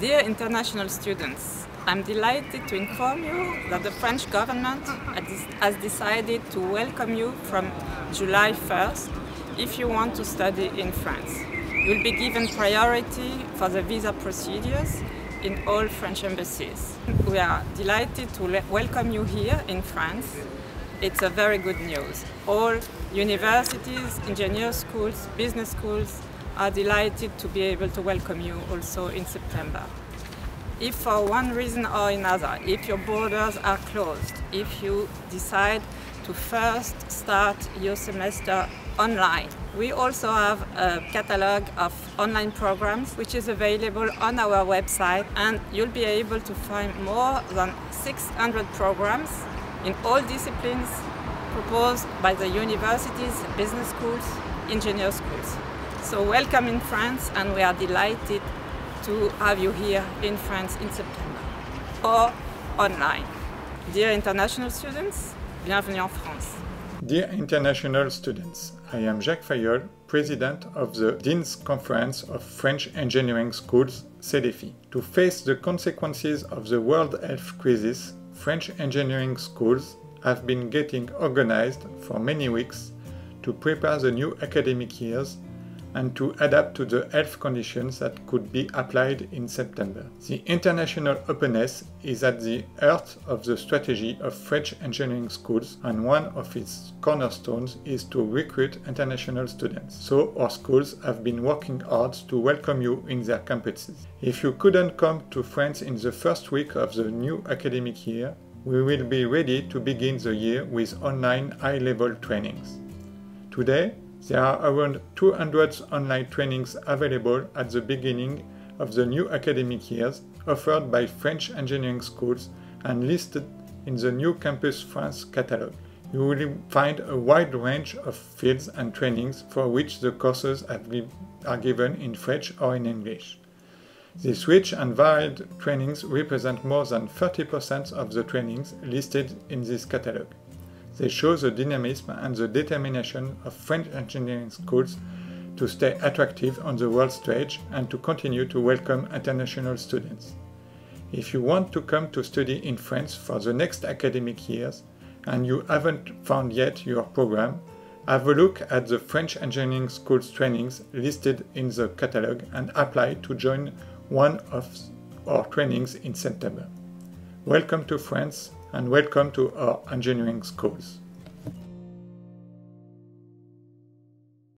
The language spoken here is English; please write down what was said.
Dear international students, I'm delighted to inform you that the French government has decided to welcome you from July 1st if you want to study in France. You'll be given priority for the visa procedures in all French embassies. We are delighted to welcome you here in France. It's a very good news. All universities, engineer schools, business schools are delighted to be able to welcome you also in September. If for one reason or another, if your borders are closed, if you decide to first start your semester online, we also have a catalog of online programs which is available on our website and you'll be able to find more than 600 programs in all disciplines proposed by the universities, business schools, engineer schools. So welcome in France and we are delighted to have you here in France in September or online. Dear international students, bienvenue en France. Dear international students, I am Jacques Fayolle, President of the Dean's Conference of French Engineering Schools, CDEFI. To face the consequences of the world health crisis, French engineering schools have been getting organized for many weeks to prepare the new academic years and to adapt to the health conditions that could be applied in September. The international openness is at the heart of the strategy of French engineering schools and one of its cornerstones is to recruit international students. So our schools have been working hard to welcome you in their campuses. If you couldn't come to France in the first week of the new academic year, we will be ready to begin the year with online high-level trainings. Today, there are around 200 online trainings available at the beginning of the new academic years offered by French engineering schools and listed in the new Campus France catalog. You will find a wide range of fields and trainings for which the courses are given in French or in English. These rich and varied trainings represent more than 30% of the trainings listed in this catalog. They show the dynamism and the determination of French engineering schools to stay attractive on the world stage and to continue to welcome international students. If you want to come to study in France for the next academic years and you haven't found yet your program, have a look at the French engineering schools trainings listed in the catalog and apply to join one of our trainings in September. Welcome to France and welcome to our engineering schools.